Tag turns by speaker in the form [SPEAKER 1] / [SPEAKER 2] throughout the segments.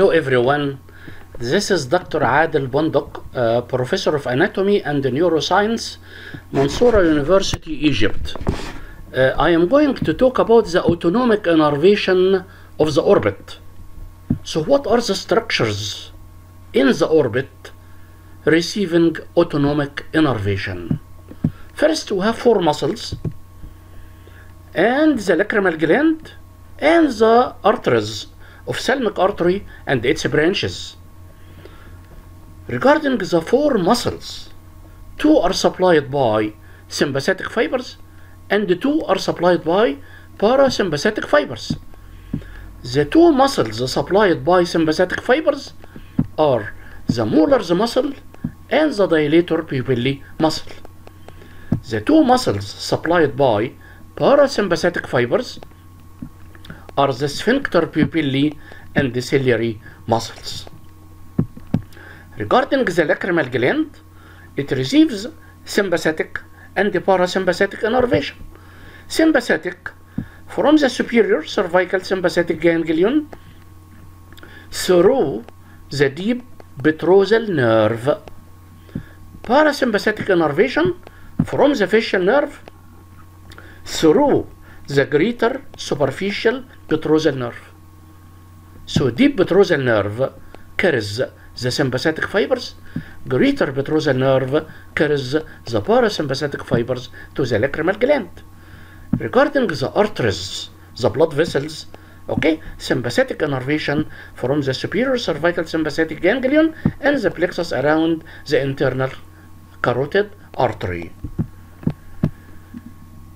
[SPEAKER 1] Hello everyone. This is Dr. Adel Bondok, uh, Professor of Anatomy and Neuroscience, Mansoura University, Egypt. Uh, I am going to talk about the autonomic innervation of the orbit. So what are the structures in the orbit receiving autonomic innervation? First, we have four muscles and the lacrimal gland and the arteries ophthalmic artery and its branches. Regarding the four muscles, two are supplied by sympathetic fibers and two are supplied by parasympathetic fibers. The two muscles supplied by sympathetic fibers are the Muller's muscle and the dilator pupillae muscle. The two muscles supplied by parasympathetic fibers are the sphincter pupillae and the ciliary muscles. Regarding the lacrimal gland, it receives sympathetic and the parasympathetic innervation. Sympathetic from the superior cervical sympathetic ganglion through the deep petrosal nerve. Parasympathetic innervation from the facial nerve through the greater superficial petrosal nerve. So deep petrosal nerve carries the sympathetic fibers, greater petrosal nerve carries the parasympathetic fibers to the lacrimal gland. Regarding the arteries, the blood vessels, okay, sympathetic innervation from the superior cervical sympathetic ganglion and the plexus around the internal carotid artery.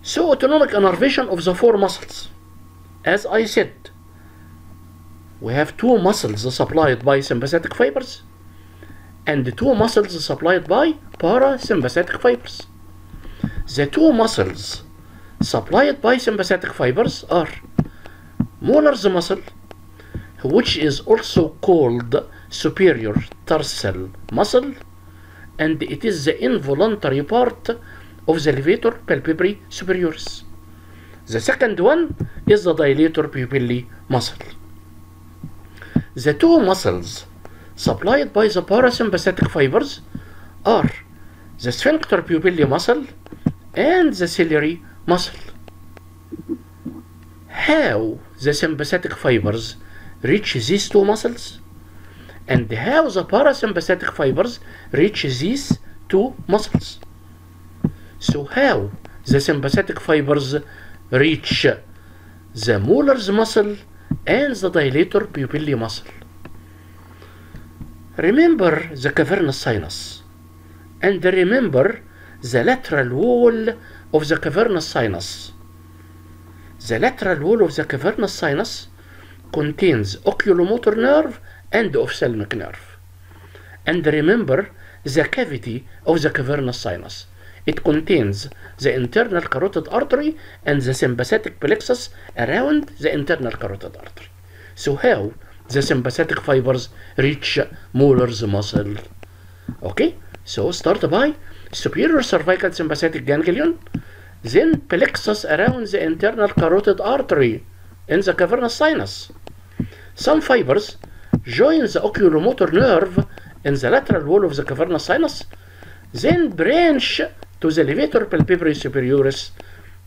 [SPEAKER 1] So autonomic innervation of the four muscles. As I said, we have two muscles supplied by sympathetic fibers and the two muscles supplied by parasympathetic fibers. The two muscles supplied by sympathetic fibers are Muller's muscle, which is also called superior tarsal muscle, and it is the involuntary part of the elevator palpebrae superioris. The second one is the dilator pupillae muscle. The two muscles supplied by the parasympathetic fibers are the sphincter pupillae muscle and the ciliary muscle. How the sympathetic fibers reach these two muscles and how the parasympathetic fibers reach these two muscles. So how the sympathetic fibers reach the Muller's muscle and the dilator pupillae muscle. Remember the cavernous sinus and remember the lateral wall of the cavernous sinus. The lateral wall of the cavernous sinus contains oculomotor nerve and ophthalmic nerve. And remember the cavity of the cavernous sinus. It contains the internal carotid artery and the sympathetic plexus around the internal carotid artery. So how the sympathetic fibers reach Muller's muscle? Okay, so start by superior cervical sympathetic ganglion, then plexus around the internal carotid artery in the cavernous sinus. Some fibers join the oculomotor nerve in the lateral wall of the cavernous sinus, then branch to the elevator palpebrae superioris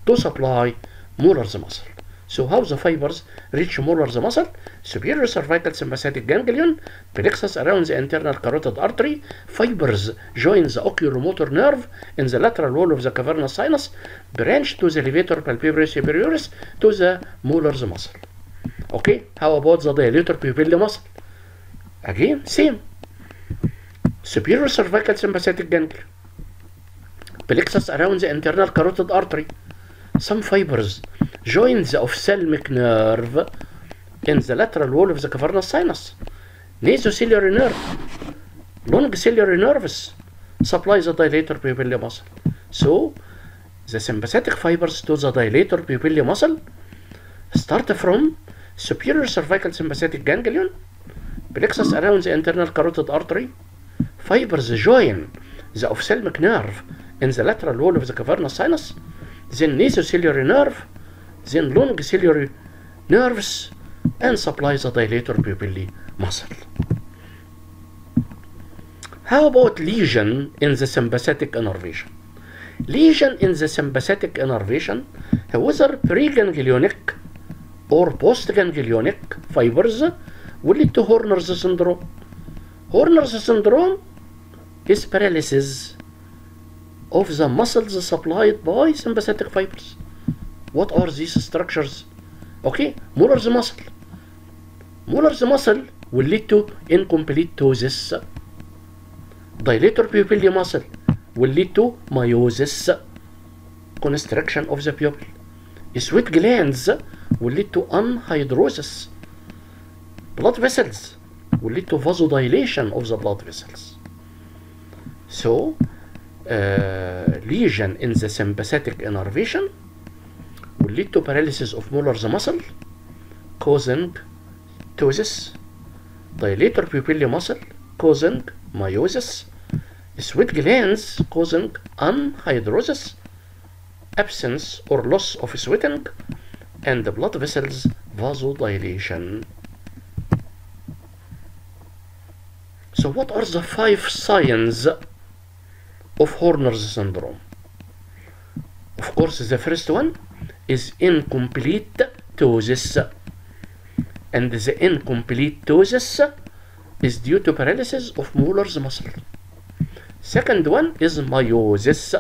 [SPEAKER 1] to supply Muller's muscle. So how the fibers reach Muller's muscle? Superior cervical sympathetic ganglion, plexus around the internal carotid artery, fibers join the oculomotor nerve in the lateral wall of the cavernous sinus, branch to the levator palpebrae superioris to the Muller's muscle. Okay, how about the dilator pupillae muscle? Again, same. Superior cervical sympathetic ganglion, plexus around the internal carotid artery. Some fibers join the ophthalmic nerve in the lateral wall of the cavernous sinus. Nasociliary nerve, long ciliary nerves supply the dilator pupillae muscle. So, the sympathetic fibers to the dilator pupillae muscle start from superior cervical sympathetic ganglion, plexus around the internal carotid artery, fibers join the ophthalmic nerve in the lateral wall of the cavernous sinus, then nasociliary nerve, then long ciliary nerves, and supply the dilator pupillae muscle. How about lesion in the sympathetic innervation? Lesion in the sympathetic innervation, whether preganglionic or postganglionic fibers will lead to Horner's syndrome. Horner's syndrome is paralysis of the muscles supplied by sympathetic fibers. What are these structures? Okay, Muller's muscle. Muller's muscle will lead to incomplete ptosis. Dilator pupillae muscle will lead to miosis, constriction of the pupil. Sweat glands will lead to anhidrosis. Blood vessels will lead to vasodilation of the blood vessels. So, Uh, lesion in the sympathetic innervation will lead to paralysis of Muller's muscle, causing ptosis, dilator pupillae muscle, causing miosis, sweat glands causing anhidrosis, absence or loss of sweating, and the blood vessels vasodilation. So what are the five signs of Horner's syndrome? Of course, the first one is incomplete ptosis. And the incomplete ptosis is due to paralysis of Muller's muscle. Second one is miosis.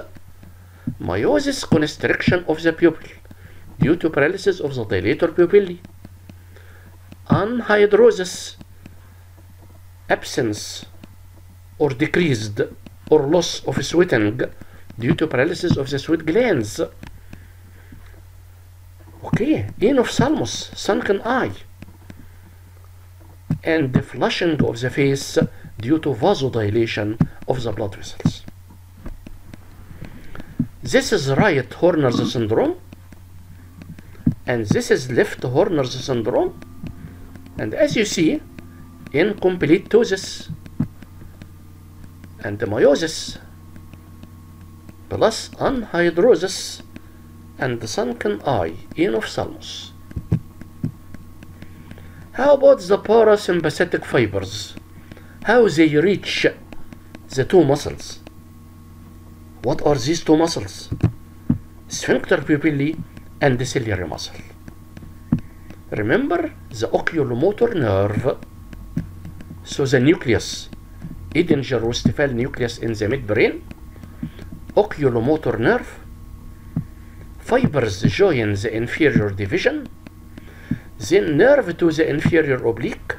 [SPEAKER 1] Miosis constriction of the pupil due to paralysis of the dilator pupillae. Anhidrosis, absence or decreased or loss of sweating due to paralysis of the sweat glands. Okay, in of enophthalmos, sunken eye, and the flushing of the face due to vasodilation of the blood vessels. This is right Horner's syndrome, and this is left Horner's syndrome. And as you see, incomplete ptosis and miosis plus anhidrosis and the sunken eye in of enophthalmos. How about the parasympathetic fibers? How they reach the two muscles? What are these two muscles? Sphincter pupillae and the ciliary muscle. Remember the oculomotor nerve. So the nucleus, Edinger-Westphal nucleus in the midbrain, oculomotor nerve, fibers join the inferior division, then nerve to the inferior oblique,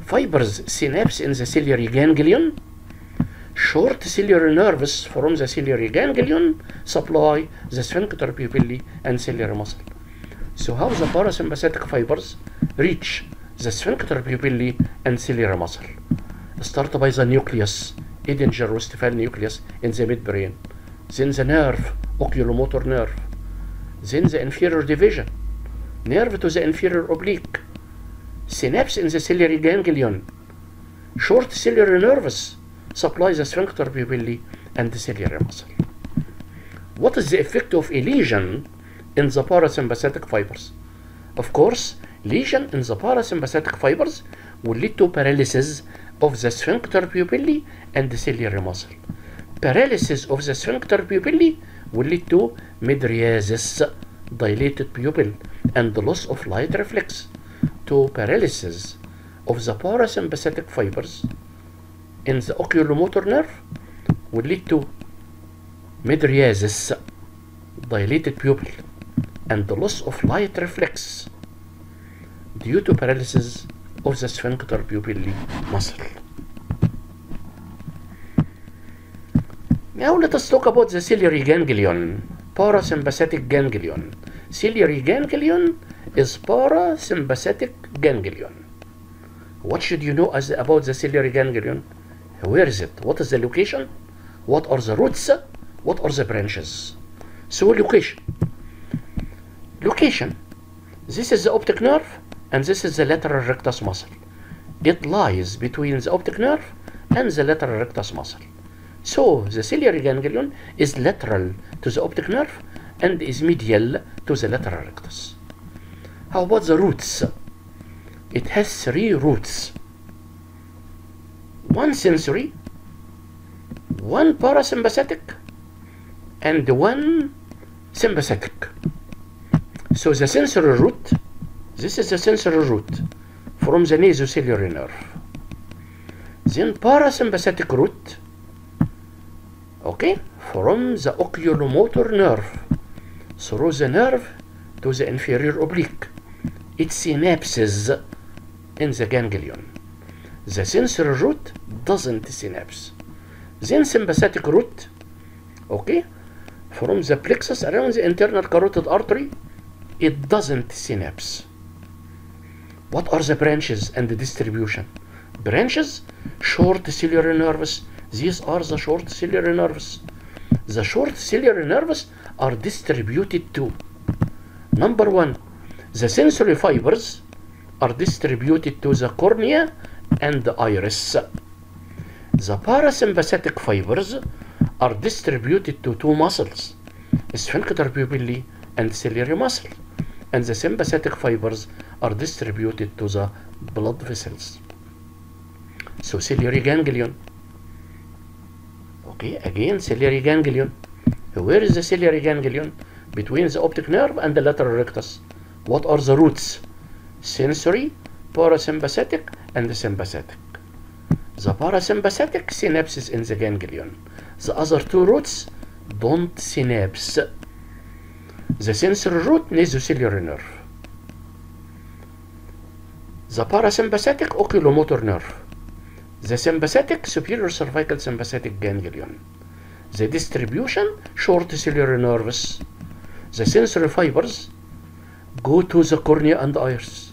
[SPEAKER 1] fibers synapse in the ciliary ganglion, short ciliary nerves from the ciliary ganglion supply the sphincter pupillae and ciliary muscle. So how the parasympathetic fibers reach the sphincter pupillae and ciliary muscle? Start by the nucleus, Edinger-Westphal nucleus in the midbrain, then the nerve, oculomotor nerve, then the inferior division, nerve to the inferior oblique, synapse in the ciliary ganglion, short ciliary nerves supply the sphincter pupillae and the ciliary muscle. What is the effect of a lesion in the parasympathetic fibers? Of course, lesion in the parasympathetic fibers will lead to paralysis of the sphincter pupillae and the ciliary muscle. Paralysis of the sphincter pupillae will lead to mydriasis, dilated pupil, and the loss of light reflex. To paralysis of the parasympathetic fibers in the oculomotor nerve will lead to mydriasis, dilated pupil, and the loss of light reflex due to paralysis of the sphincter pupillae muscle. Now let us talk about the ciliary ganglion, parasympathetic ganglion. Ciliary ganglion is parasympathetic ganglion. What should you know as about the ciliary ganglion? Where is it? What is the location? What are the roots? What are the branches? So location. Location. This is the optic nerve and this is the lateral rectus muscle. It lies between the optic nerve and the lateral rectus muscle. So the ciliary ganglion is lateral to the optic nerve and is medial to the lateral rectus. How about the roots? it has three roots one sensory one parasympathetic and one sympathetic so the sensory root this is the sensory root from the nasociliary nerve then parasympathetic root okay from the oculomotor nerve through the nerve to the inferior oblique. It synapses in the ganglion. The sensory root doesn't synapse. Then sympathetic root okay from the plexus around the internal carotid artery it doesn't synapse what are the branches and the distribution? Branches short ciliary nerves. These are the short ciliary nerves. The short ciliary nerves are distributed to number one the sensory fibers are distributed to the cornea and the iris. The parasympathetic fibers are distributed to two muscles sphincter pupillae and ciliary muscle and the sympathetic fibers are distributed to the blood vessels. So ciliary ganglion. Okay again ciliary ganglion. Where is the ciliary ganglion? Between the optic nerve and the lateral rectus. What are the roots? Sensory parasympathetic and the sympathetic. The parasympathetic synapses in the ganglion. The other two roots don't synapse the sensory root nasociliary nerve the parasympathetic oculomotor nerve the sympathetic superior cervical sympathetic ganglion the distribution short ciliary nerves the sensory fibers go to the cornea and iris.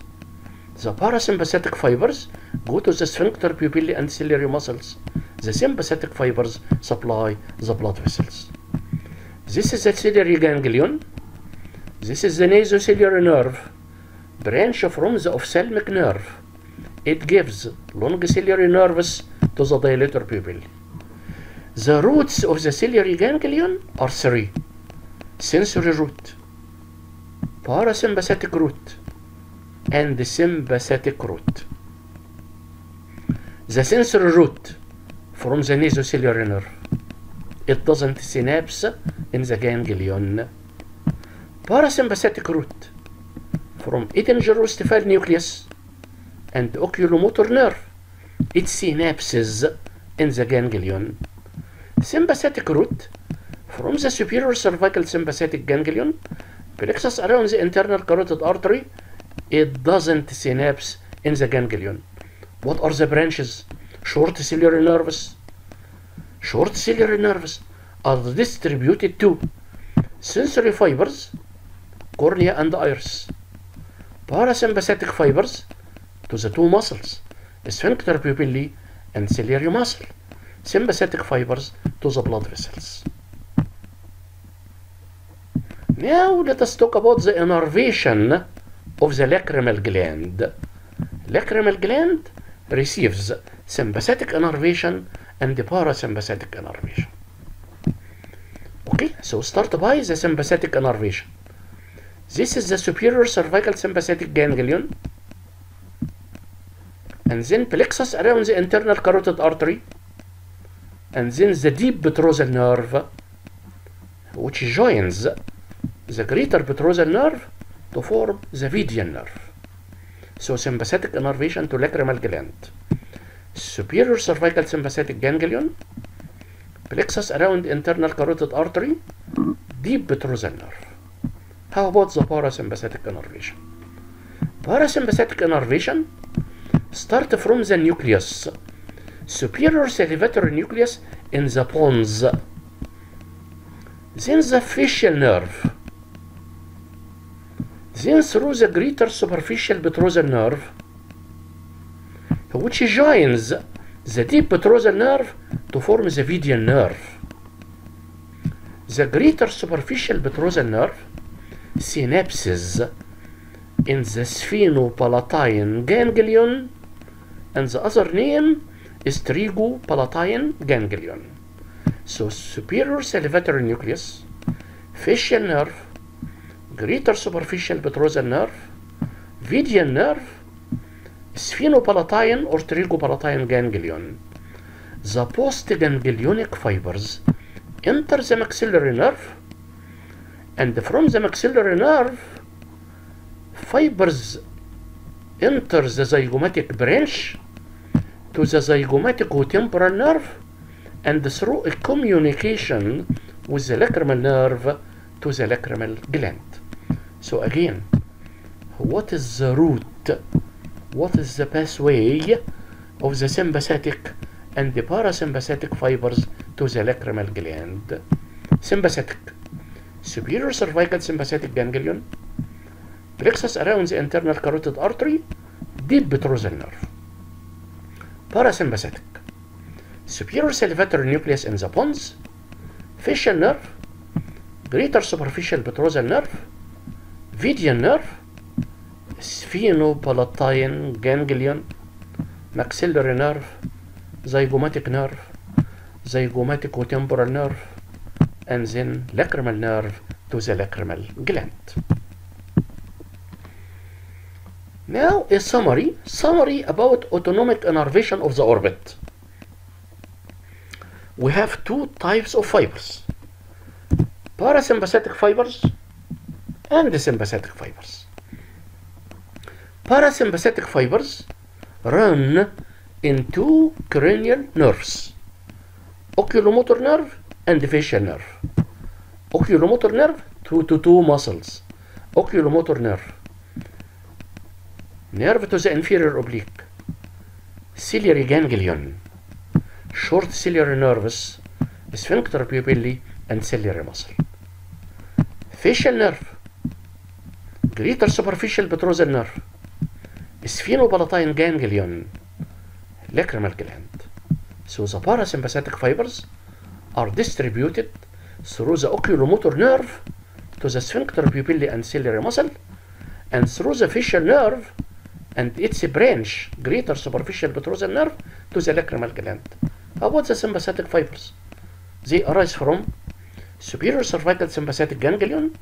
[SPEAKER 1] The parasympathetic fibers go to the sphincter pupillae and ciliary muscles. The sympathetic fibers supply the blood vessels. This is the ciliary ganglion this is the nasociliary nerve branch from the ophthalmic nerve. It gives long ciliary nerves to the dilator pupil. The roots of the ciliary ganglion are three. Sensory root parasympathetic root and the sympathetic root. The sensory root from the nasociliary nerve. It doesn't synapse in the ganglion parasympathetic root from Edinger-Westphal nucleus. And oculomotor nerve. It synapses in the ganglion. Sympathetic root. From the superior cervical sympathetic ganglion plexus around the internal carotid artery it doesn't synapse in the ganglion. What are the branches? Short ciliary nerves. Short ciliary nerves are distributed to sensory fibers cornea and iris parasympathetic fibers to the two muscles sphincter pupillae and ciliary muscle. Sympathetic fibers to the blood vessels. Now let us talk about the innervation of the lacrimal gland. Lacrimal gland receives sympathetic innervation and the parasympathetic innervation. Okay so start by the sympathetic innervation this is the superior cervical sympathetic ganglion. And then plexus around the internal carotid artery. And then the deep petrosal nerve which joins the greater petrosal nerve to form the vidian nerve. So sympathetic innervation to lacrimal gland. Superior cervical sympathetic ganglion. Plexus around internal carotid artery. Deep petrosal nerve how about the parasympathetic innervation parasympathetic innervation start from the nucleus superior salivatory nucleus in the pons. Then the facial nerve. Then through the greater superficial petrosal nerve which joins the deep petrosal nerve to form the vidian nerve. The greater superficial petrosal nerve synapses in the sphenopalatine ganglion and the other name is pterygopalatine ganglion so superior salivatory nucleus facial nerve greater superficial petrosal nerve vidian nerve sphenopalatine or pterygopalatine ganglion. The postganglionic fibers enter the maxillary nerve and from the maxillary nerve fibers enter the zygomatic branch to the zygomatic temporal nerve and through a communication with the lacrimal nerve to the lacrimal gland. So again, what is the route? What is the pathway of the sympathetic and the parasympathetic fibers to the lacrimal gland? Sympathetic. Superior cervical sympathetic ganglion, plexus around the internal carotid artery, deep petrosal nerve. Parasympathetic. Superior salivatory nucleus in the pons, facial nerve, greater superficial petrosal nerve, median nerve, sphenopalatine ganglion, maxillary nerve, zygomatic nerve, zygomatic temporal nerve, and then lacrimal nerve to the lacrimal gland. Now a summary, summary about autonomic innervation of the orbit. We have two types of fibers, parasympathetic fibers and sympathetic fibers. Parasympathetic fibers run in two cranial nerves, oculomotor nerve and facial nerve. Oculomotor nerve to, to two muscles, oculomotor nerve, nerve to the inferior oblique, ciliary ganglion, short ciliary nerves, sphincter pupillae, and ciliary muscle. Facial nerve, greater superficial petrosal nerve, sphenopalatine ganglion, lacrimal gland. So the parasympathetic fibers are distributed through the oculomotor nerve to the sphincter pupillae and ciliary muscle, and through the facial nerve and its branch, greater superficial petrosal nerve, to the lacrimal gland. About the sympathetic fibers? They arise from superior cervical sympathetic ganglion,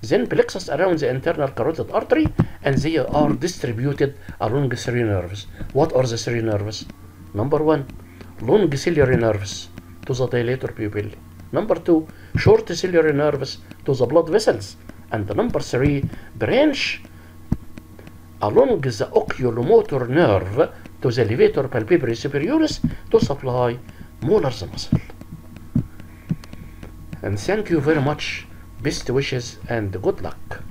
[SPEAKER 1] then plexus around the internal carotid artery, and they are distributed along three nerves. What are the three nerves? Number one, long ciliary nerves to the dilator pupillae. Number two, short ciliary nerves to the blood vessels. And number three, branch along the oculomotor nerve to the levator palpebrae superioris to supply molar muscle. And thank you very much. Best wishes and good luck.